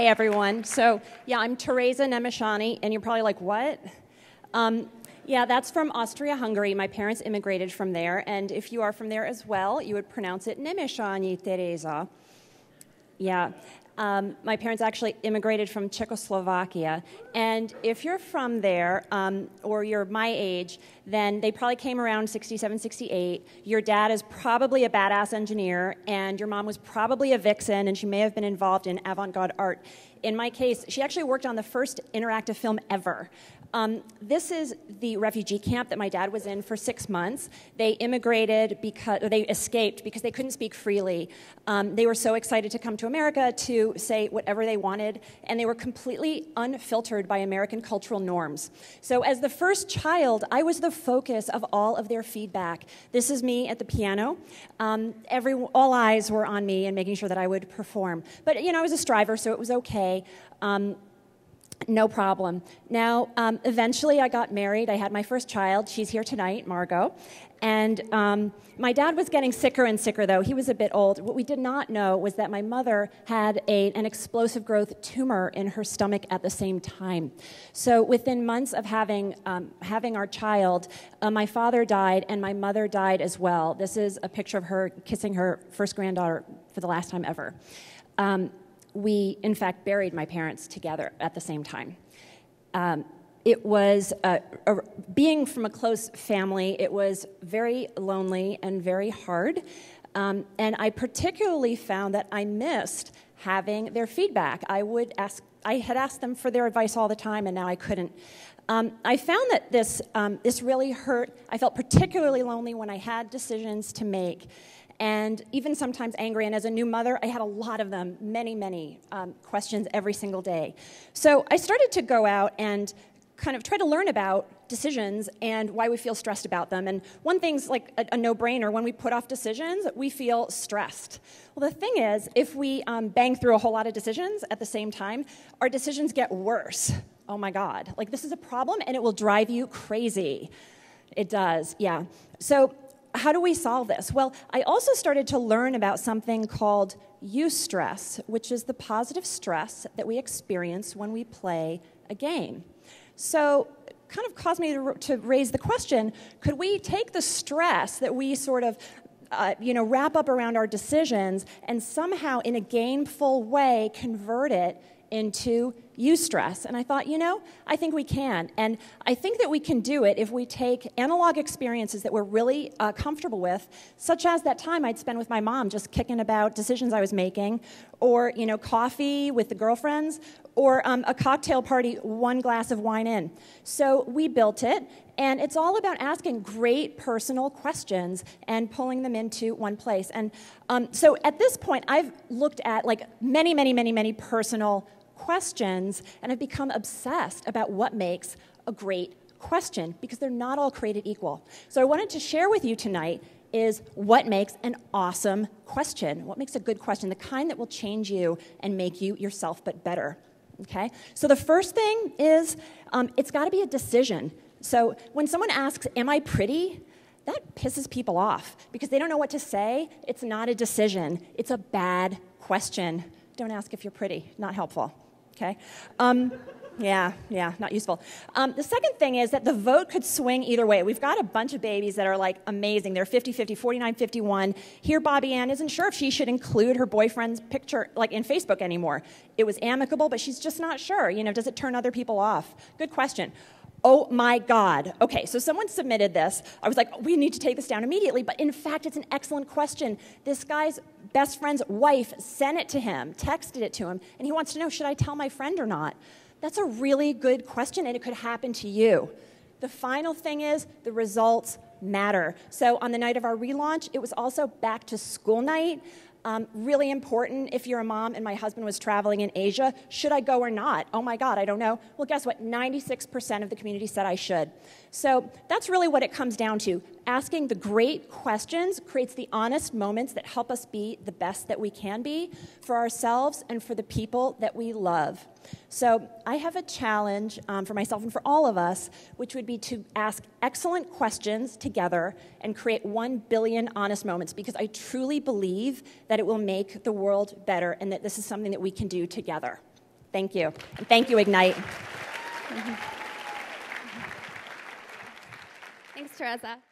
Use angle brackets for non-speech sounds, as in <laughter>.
Hey everyone. So, yeah, I'm Tereza Nemessany, and you're probably like, what? Um, yeah, that's from Austria Hungary. My parents immigrated from there, and if you are from there as well, you would pronounce it Nemessany Tereza. Yeah. Um, my parents actually immigrated from Czechoslovakia. And if you're from there, um, or you're my age, then they probably came around 67, 68. Your dad is probably a badass engineer, and your mom was probably a vixen, and she may have been involved in avant garde art. In my case, she actually worked on the first interactive film ever. Um, this is the refugee camp that my dad was in for six months. They immigrated because or they escaped because they couldn't speak freely. Um, they were so excited to come to America to say whatever they wanted, and they were completely unfiltered by American cultural norms. So, as the first child, I was the focus of all of their feedback. This is me at the piano. Um, every, all eyes were on me and making sure that I would perform. But you know, I was a striver, so it was okay. Um, no problem. Now, um, eventually, I got married. I had my first child. She's here tonight, Margot. And um, my dad was getting sicker and sicker, though. He was a bit old. What we did not know was that my mother had a, an explosive growth tumor in her stomach at the same time. So, within months of having, um, having our child, uh, my father died and my mother died as well. This is a picture of her kissing her first granddaughter for the last time ever. We, in fact, buried my parents together at the same time. Um, it was a, a, being from a close family, it was very lonely and very hard. Um, and I particularly found that I missed having their feedback. I would ask, I had asked them for their advice all the time, and now I couldn't. Um, I found that this, um, this really hurt. I felt particularly lonely when I had decisions to make and even sometimes angry. And as a new mother, I had a lot of them, many, many um, questions every single day. So I started to go out and kind of try to learn about decisions and why we feel stressed about them. And one thing's like a, a no brainer when we put off decisions, we feel stressed. Well, the thing is, if we um, bang through a whole lot of decisions at the same time, our decisions get worse. Oh my God. Like, this is a problem and it will drive you crazy. It does, yeah. So how do we solve this? Well, I also started to learn about something called eustress, which is the positive stress that we experience when we play a game. So, kind of caused me to, to raise the question could we take the stress that we sort of uh, you know, wrap up around our decisions and somehow in a gameful way convert it into eustress. And I thought, you know, I think we can. And I think that we can do it if we take analog experiences that we're really uh, comfortable with, such as that time I'd spend with my mom just kicking about decisions I was making, or, you know, coffee with the girlfriends, or um, a cocktail party one glass of wine in. So we built it, and it's all about asking great personal questions and pulling them into one place. And um, so at this point, I've looked at like many, many, many, many personal questions and have become obsessed about what makes a great question because they're not all created equal. So I wanted to share with you tonight is what makes an awesome question? What makes a good question? The kind that will change you and make you yourself but better. Okay? So the first thing is um, it's got to be a decision. So when someone asks, Am I pretty? That pisses people off because they don't know what to say. It's not a decision, it's a bad question. Don't ask if you're pretty, not helpful okay? Um, yeah, yeah, not useful. Um, the second thing is that the vote could swing either way. We've got a bunch of babies that are like amazing. They're 50 50, 49 51. Here, Bobby Ann isn't sure if she should include her boyfriend's picture like in Facebook anymore. It was amicable, but she's just not sure. You know, does it turn other people off? Good question. Oh my God. Okay, so someone submitted this. I was like, we need to take this down immediately. But in fact, it's an excellent question. This guy's best friend's wife sent it to him, texted it to him, and he wants to know should I tell my friend or not? That's a really good question, and it could happen to you. The final thing is the results matter. So on the night of our relaunch, it was also back to school night. Um, really important if you're a mom and my husband was traveling in Asia. Should I go or not? Oh my God, I don't know. Well, guess what? 96% of the community said I should. So that's really what it comes down to. Asking the great questions creates the honest moments that help us be the best that we can be for ourselves and for the people that we love. So I have a challenge um, for myself and for all of us, which would be to ask excellent questions together and create one billion honest moments because I truly believe that it will make the world better and that this is something that we can do together. Thank you. And thank you, Ignite. <laughs> Thanks, Tereza.